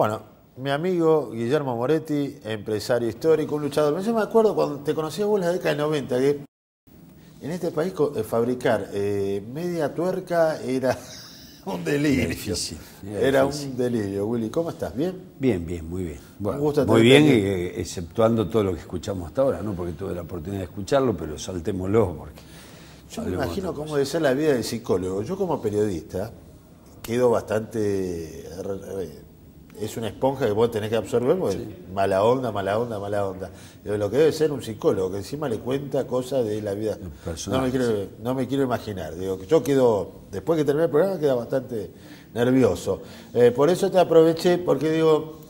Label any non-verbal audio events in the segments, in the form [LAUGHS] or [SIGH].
Bueno, mi amigo Guillermo Moretti, empresario histórico, un luchador. Yo me acuerdo cuando te conocí a vos en la década de 90, que en este país eh, fabricar eh, media tuerca era [LAUGHS] un delirio. Era difícil, era Era difícil. un delirio. Willy, ¿cómo estás? ¿Bien? Bien, bien, muy bien. Bueno, gusto muy bien, eh, exceptuando todo lo que escuchamos hasta ahora, ¿no? Porque tuve la oportunidad de escucharlo, pero saltémoslo porque. Yo me imagino cómo debe ser la vida del psicólogo. Yo como periodista quedo bastante... Es una esponja que vos tenés que absorber, porque mala onda, mala onda, mala onda. Lo que debe ser un psicólogo, que encima le cuenta cosas de la vida. No me quiero, no me quiero imaginar. Digo, yo quedo, después que terminé el programa, queda bastante nervioso. Eh, por eso te aproveché, porque digo,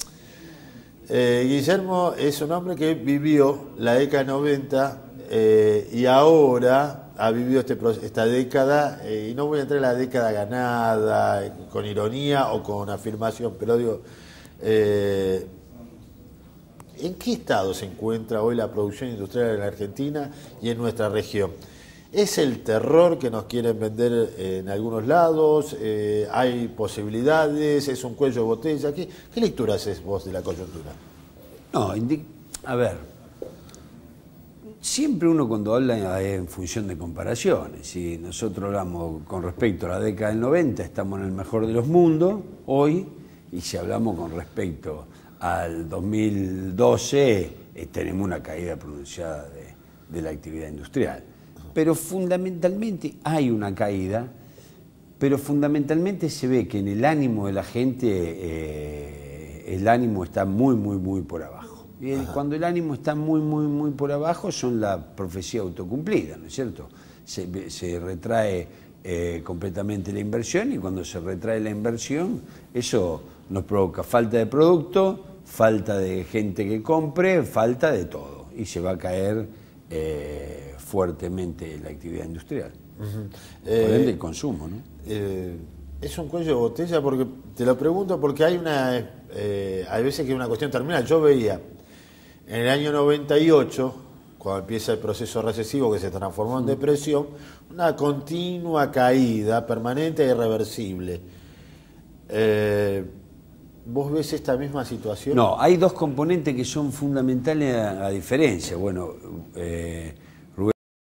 eh, Guillermo es un hombre que vivió la década 90 eh, y ahora ha vivido este, esta década, eh, y no voy a entrar en la década ganada, con ironía o con afirmación, pero digo, eh, ¿en qué estado se encuentra hoy la producción industrial en la Argentina y en nuestra región? ¿Es el terror que nos quieren vender en algunos lados? Eh, ¿Hay posibilidades? ¿Es un cuello de botella? ¿Qué, qué lectura haces vos de la coyuntura? No, a ver, siempre uno cuando habla en función de comparaciones. Si nosotros hablamos con respecto a la década del 90, estamos en el mejor de los mundos hoy, y si hablamos con respecto al 2012, eh, tenemos una caída pronunciada de, de la actividad industrial. Pero fundamentalmente hay una caída, pero fundamentalmente se ve que en el ánimo de la gente eh, el ánimo está muy, muy, muy por abajo. Y el- cuando el ánimo está muy, muy, muy por abajo son la profecía autocumplida, ¿no es cierto? Se, retrae eh, completamente la inversión y cuando se retrae la inversión eso nos provoca falta de producto, falta de gente que compre, falta de todo y se va a caer eh, fuertemente la actividad industrial. Por ende el consumo, ¿no? Eh, es un cuello de botella porque te lo pregunto porque hay una eh, hay veces que es una cuestión terminal. Yo veía en el año 98 cuando empieza el proceso recesivo que se transformó en depresión, una continua caída permanente e irreversible. Eh, ¿Vos ves esta misma situación? No, hay dos componentes que son fundamentales a, a diferencia. Bueno, eh,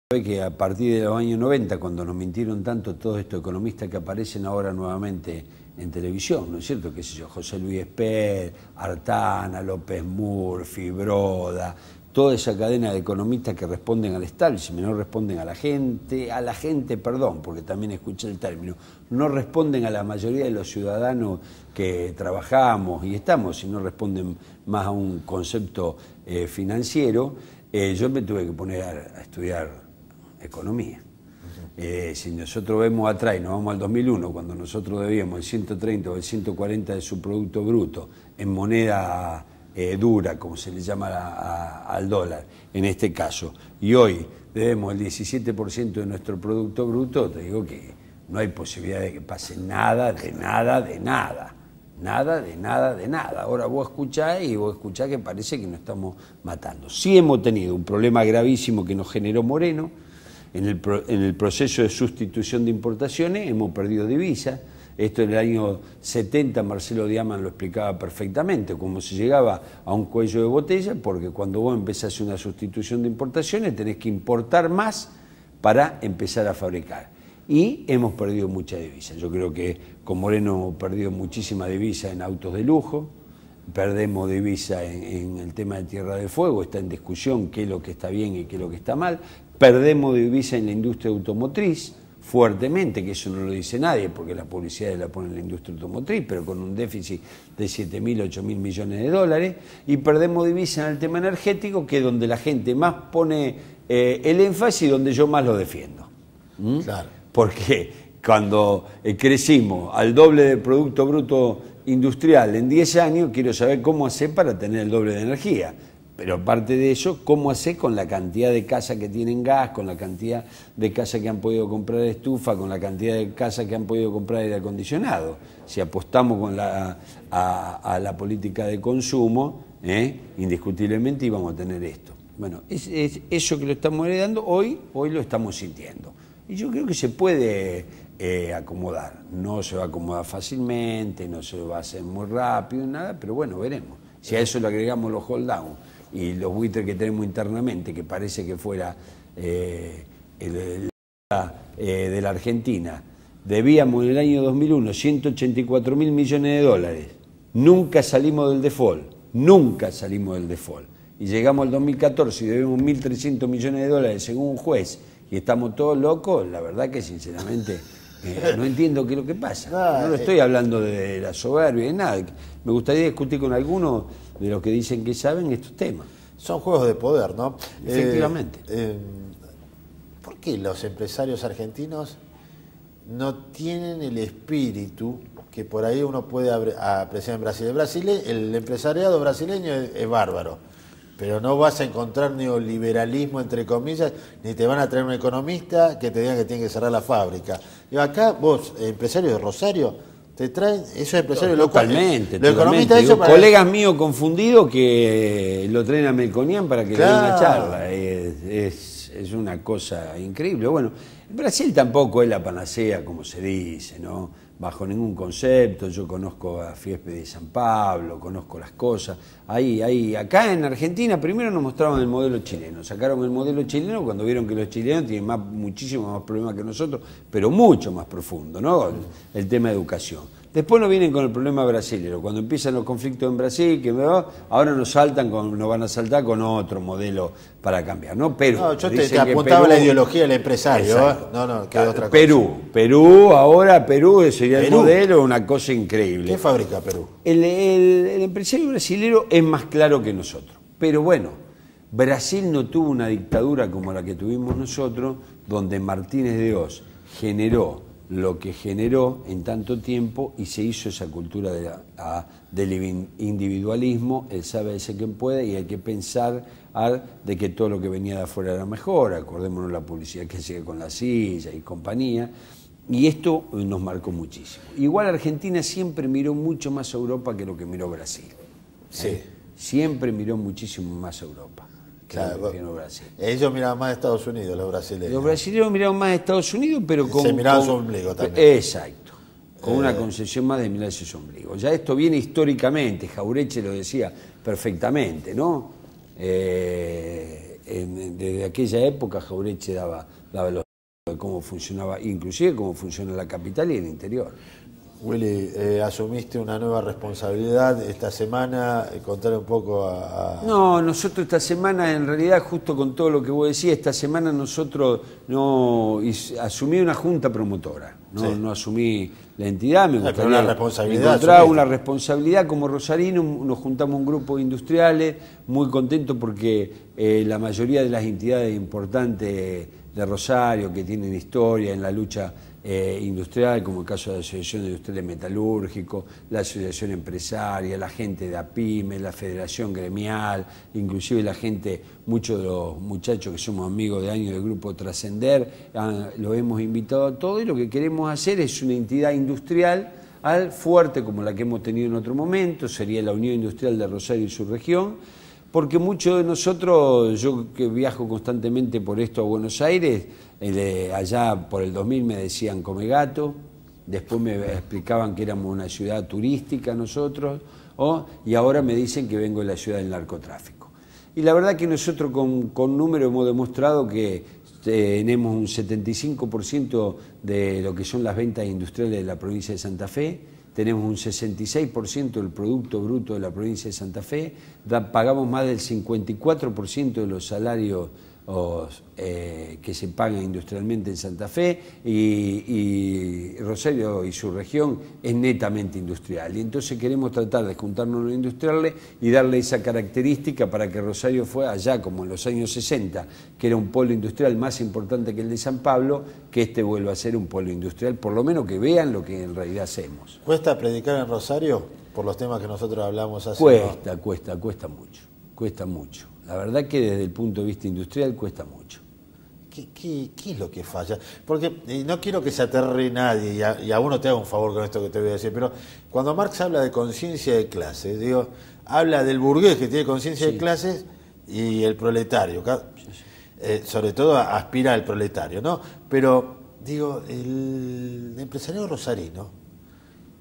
que a partir de los años 90, cuando nos mintieron tanto todos estos economistas que aparecen ahora nuevamente en televisión, ¿no es cierto? ¿Qué sé yo? José Luis Esper, Artana, López Murphy, Broda, toda esa cadena de economistas que responden al establishment, no responden a la gente, a la gente, perdón, porque también escuché el término, no responden a la mayoría de los ciudadanos que trabajamos y estamos, sino responden más a un concepto eh, financiero, eh, yo me tuve que poner a, a estudiar economía. Eh, si nosotros vemos atrás y nos vamos al 2001, cuando nosotros debíamos el 130 o el 140 de su Producto Bruto en moneda eh, dura, como se le llama al dólar, en este caso, y hoy debemos el 17% de nuestro Producto Bruto, te digo que no hay posibilidad de que pase nada, de nada, de nada. Nada, de nada, de nada. Ahora vos escuchás y vos escuchás que parece que nos estamos matando. Sí hemos tenido un problema gravísimo que nos generó Moreno, en el, en el proceso de sustitución de importaciones hemos perdido divisas. Esto en el año 70 Marcelo Diaman lo explicaba perfectamente, cómo se llegaba a un cuello de botella, porque cuando vos empezás una sustitución de importaciones tenés que importar más para empezar a fabricar. Y hemos perdido mucha divisa. Yo creo que con Moreno hemos perdido muchísima divisa en autos de lujo, perdemos divisa en, en el tema de Tierra del Fuego, está en discusión qué es lo que está bien y qué es lo que está mal, perdemos divisa en la industria automotriz fuertemente, que eso no lo dice nadie, porque la publicidad la pone en la industria automotriz, pero con un déficit de 7.000, 8.000 millones de dólares, y perdemos divisa en el tema energético, que es donde la gente más pone eh, el énfasis y donde yo más lo defiendo. ¿Mm? Claro. Porque cuando eh, crecimos al doble del Producto Bruto Industrial en 10 años, quiero saber cómo hacer para tener el doble de energía. Pero aparte de eso, cómo hacer con la cantidad de casas que tienen gas, con la cantidad de casas que han podido comprar estufa, con la cantidad de casas que han podido comprar aire acondicionado. Si apostamos a, la política de consumo, ¿eh? indiscutiblemente íbamos a tener esto. Bueno, es, es- eso que lo estamos heredando, hoy, hoy lo estamos sintiendo. Y yo creo que se puede eh, acomodar. No se va a acomodar fácilmente, no se va a hacer muy rápido, nada, pero bueno, veremos. Si a eso le agregamos los hold down y los buitres que tenemos internamente, que parece que fuera eh, el, eh, de la Argentina, debíamos en el año 2001 184 mil millones de dólares. Nunca salimos del default, nunca salimos del default. Y llegamos al 2014 y debemos 1.300 millones de dólares según un juez y estamos todos locos, la verdad que sinceramente eh, [LAUGHS] no entiendo qué es lo que pasa. No, no eh. estoy hablando de la soberbia y nada. Me gustaría discutir con algunos de los que dicen que saben estos temas. Son juegos de poder, ¿no? Efectivamente. Eh, ¿Por qué los empresarios argentinos no tienen el espíritu que por ahí uno puede apreciar en Brasil? El, Brasil, el empresariado brasileño es bárbaro pero no vas a encontrar neoliberalismo, entre comillas, ni te van a traer un economista que te diga que tiene que cerrar la fábrica. Y acá vos, empresario de Rosario, te traen esos empresarios Totalmente, los totalmente. Colegas míos confundidos que lo traen a Melconian para que le den una charla. Es, es, una cosa increíble. Bueno, Brasil tampoco es la panacea, como se dice, ¿no? bajo ningún concepto, yo conozco a Fiespe de San Pablo, conozco las cosas. Ahí, ahí, acá en Argentina primero nos mostraban el modelo chileno, sacaron el modelo chileno cuando vieron que los chilenos tienen más, muchísimo más problemas que nosotros, pero mucho más profundo, ¿no? el tema de educación. Después nos vienen con el problema brasileño. Cuando empiezan los conflictos en Brasil, que ahora nos saltan con, nos van a saltar con otro modelo para cambiar, ¿no? Perú. No, yo te, apuntaba la ideología del empresario, ¿eh? no, no, que otra Perú, Perú, ahora Perú sería el modelo, una cosa increíble. ¿Qué fabrica Perú? El, el empresario brasileño es más claro que nosotros, pero bueno, Brasil no tuvo una dictadura como la que tuvimos nosotros, donde Martínez de Oz generó lo que generó en tanto tiempo y se hizo esa cultura del individualismo, el sabe ese quien puede y hay que pensar de que todo lo que venía de afuera era mejor, acordémonos la publicidad que sigue con la silla y compañía, y esto nos marcó muchísimo. Igual Argentina siempre miró mucho más a Europa que lo que miró Brasil. Sí. Siempre miró muchísimo más a Europa. Claro, Ellos miraban más a Estados Unidos, los brasileños. Los brasileños miraban más a Estados Unidos, pero con. Se miraban su ombligo también. Exacto. Con una eh. concesión más de mirarse su ombligo. Ya esto viene históricamente, Jaureche lo decía perfectamente, ¿no? Eh, desde aquella época Jaureche daba, daba los de cómo funcionaba, inclusive cómo funciona la capital y el interior. Willy, eh, asumiste una nueva responsabilidad esta semana, eh, contar un poco a, No, nosotros esta semana, en realidad, justo con todo lo que vos decís, esta semana nosotros no asumí una junta promotora, no, asumí la entidad, me gustaría una responsabilidad, una responsabilidad como Rosarino, nos juntamos un grupo de industriales, muy contentos porque eh, la mayoría de las entidades importantes de Rosario, que tienen historia en la lucha eh, industrial, como el caso de la Asociación Industrial Metalúrgico, la Asociación Empresaria, la gente de APIME, la Federación Gremial, inclusive la gente, muchos de los muchachos que somos amigos de años del Grupo Trascender, lo hemos invitado a todo y lo que queremos hacer es una entidad industrial al fuerte como la que hemos tenido en otro momento, sería la Unión Industrial de Rosario y su región, porque muchos de nosotros, yo que viajo constantemente por esto a Buenos Aires, allá por el 2000 me decían come gato, después me explicaban que éramos una ciudad turística nosotros, y ahora me dicen que vengo de la ciudad del narcotráfico. Y la verdad que nosotros con, con números hemos demostrado que tenemos un 75% de lo que son las ventas industriales de la provincia de Santa Fe, tenemos un 66% del Producto Bruto de la provincia de Santa Fe, pagamos más del 54% de los salarios eh, que se pagan industrialmente en Santa Fe y, Rosario y su región es netamente industrial. Y entonces queremos tratar de juntarnos los industriales y darle esa característica para que Rosario fue allá como en los años 60, que era un polo industrial más importante que el de San Pablo, que este vuelva a ser un polo industrial, por lo menos que vean lo que en realidad hacemos. ¿Cuesta predicar en Rosario por los temas que nosotros hablamos hace Cuesta, cuesta, cuesta mucho, cuesta mucho. La verdad que desde el punto de vista industrial cuesta mucho. ¿Qué, es lo que falla? Porque no quiero que se aterre nadie y a, uno te haga un favor con esto que te voy a decir, pero cuando Marx habla de conciencia de clases, digo, habla del burgués que tiene conciencia de clases y el proletario. Eh, sobre todo aspira al proletario, ¿no? Pero digo, el empresario rosarino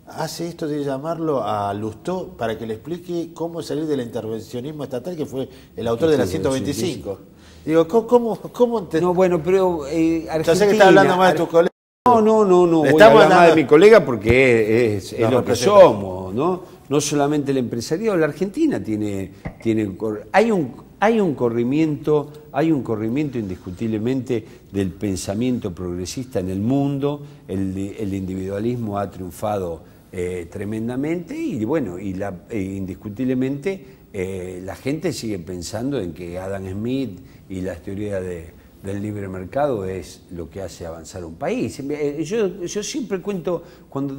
hace esto de llamarlo a Lustó para que le explique cómo salir del intervencionismo estatal, que fue el autor de la 125. Digo, ¿cómo, cómo, No, bueno, pero eh, Argentina... sé que está hablando más de tus colegas. No, no, no, no. Voy a hablar más de mi colega porque es, es, lo que somos, ¿no? No solamente el empresariado, la Argentina tiene, tiene hay un hay un corrimiento, hay un corrimiento indiscutiblemente del pensamiento progresista en el mundo, el, el individualismo ha triunfado eh, tremendamente y bueno, y la, e indiscutiblemente eh, la gente sigue pensando en que Adam Smith y la teoría del libre mercado es lo que hace avanzar un país. Yo, yo siempre cuento, cuando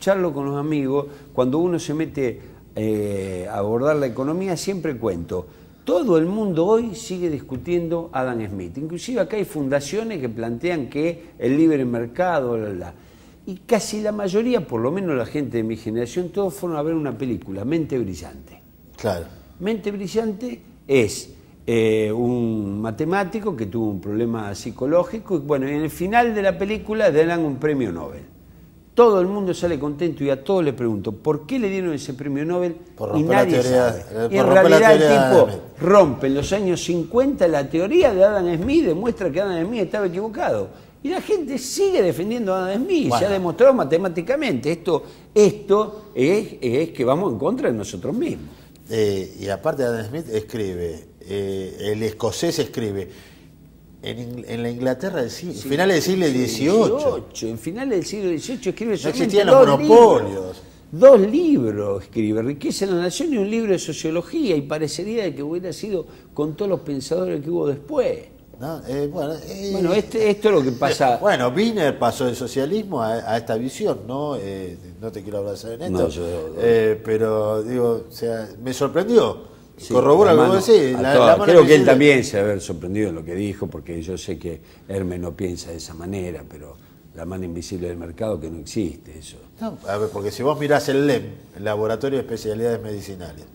charlo con los amigos, cuando uno se mete a abordar la economía, siempre cuento, todo el mundo hoy sigue discutiendo Adam Smith. Inclusive acá hay fundaciones que plantean que el libre mercado, la, y casi la mayoría, por lo menos la gente de mi generación, todos fueron a ver una película, Mente Brillante. Claro. Mente Brillante es eh, un matemático que tuvo un problema psicológico y bueno, en el final de la película le dan un premio Nobel. Todo el mundo sale contento y a todos le pregunto, ¿por qué le dieron ese premio Nobel? y nadie sabe. Eh, y en realidad el tipo rompe en los años 50 la teoría de Adam Smith, demuestra que Adam Smith estaba equivocado. Y la gente sigue defendiendo a Adam Smith, se ha demostrado matemáticamente. Esto, esto es, que vamos en contra de nosotros mismos. Eh, y aparte Adam Smith escribe, eh, el escocés escribe, en, la Inglaterra del siglo, finales del siglo XVIII. En finales del siglo XVIII escribe No existían los monopolios. dos libros escribe, Riqueza en la Nación y un libro de sociología, y parecería que hubiera sido con todos los pensadores que hubo después. Eh, bueno, eh, bueno este, esto es lo que pasa. [LAUGHS] bueno, Wiener pasó del socialismo a, esta visión, ¿no? Eh, no te quiero hablar en esto, pero digo, o sea, me sorprendió. Corrobora lo que decís. creo que él también se haber sorprendido en lo que dijo, porque yo sé que Hermes no piensa de esa manera, pero la mano invisible del mercado que no existe eso. No, a ver, porque si vos mirás el LEM, el Laboratorio de Especialidades Medicinales,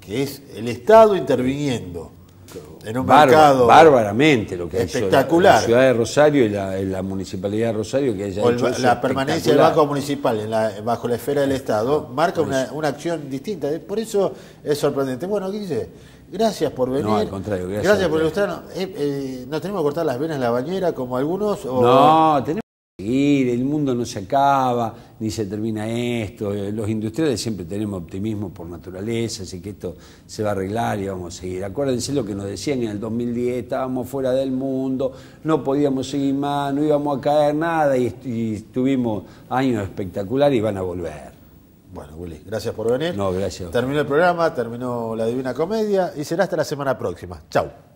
que es el Estado interviniendo en un mercado bárbaramente lo que espectacular. la, ciudad de Rosario y la, municipalidad de Rosario que haya la permanencia del banco municipal en bajo la esfera del Estado marca una, acción distinta. Por eso es sorprendente. Bueno dice gracias por venir. no al contrario gracias, por ilustrarnos. Eh, eh, no tenemos que cortar las venas en la bañera como algunos no tenemos seguir, el mundo no se acaba, ni se termina esto. Eh, los industriales siempre tenemos optimismo por naturaleza, así que esto se va a arreglar y vamos a seguir. Acuérdense lo que nos decían en el 2010, estábamos fuera del mundo, no podíamos seguir más, no íbamos a caer nada y, y tuvimos años espectaculares y van a volver. Bueno, Willy, gracias por venir. No, gracias. Terminó el programa, terminó la Divina Comedia y será hasta la semana próxima. Chau.